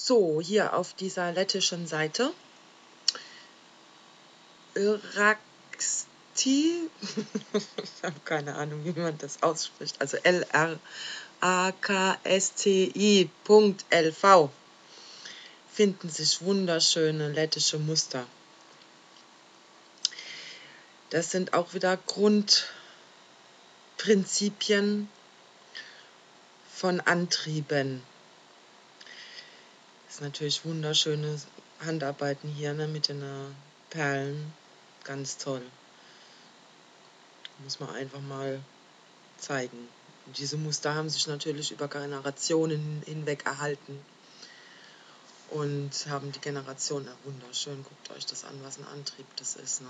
So, hier auf dieser lettischen Seite. Raxti, ich habe keine Ahnung, wie man das ausspricht, also L-R-A-K-S-T-I.lv finden sich wunderschöne lettische Muster. Das sind auch wieder Grundprinzipien von Antrieben. Natürlich wunderschöne Handarbeiten hier ne, mit den äh, Perlen. Ganz toll. Muss man einfach mal zeigen. Und diese Muster haben sich natürlich über Generationen hinweg erhalten und haben die Generation, ja, wunderschön, guckt euch das an, was ein Antrieb das ist. Ne?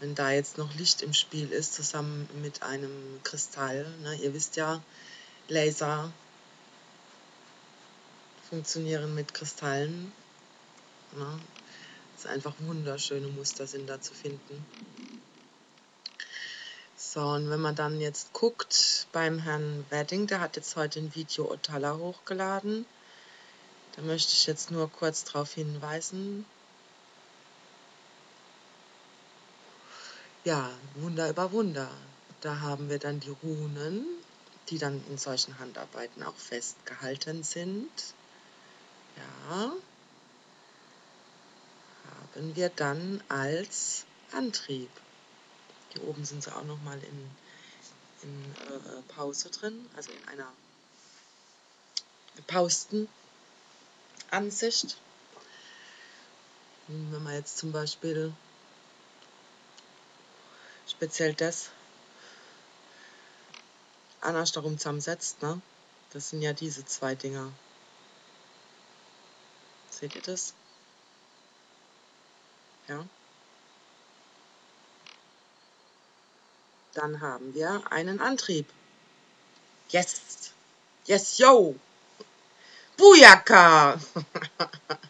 wenn da jetzt noch Licht im Spiel ist, zusammen mit einem Kristall. Ne? Ihr wisst ja, Laser funktionieren mit Kristallen. Ne? Es einfach wunderschöne Muster sind da zu finden. So, und wenn man dann jetzt guckt beim Herrn Wedding, der hat jetzt heute ein Video Otala hochgeladen. Da möchte ich jetzt nur kurz darauf hinweisen, ja, Wunder über Wunder. Da haben wir dann die Runen, die dann in solchen Handarbeiten auch festgehalten sind. Ja, haben wir dann als Antrieb. Hier oben sind sie auch nochmal in, in äh, Pause drin, also in einer gepausten Ansicht. Wenn man jetzt zum Beispiel speziell das anders darum zusammensetzt, ne? Das sind ja diese zwei Dinger. Seht ihr das? Ja. Dann haben wir einen Antrieb. Yes! Yes, yo! Bujaka!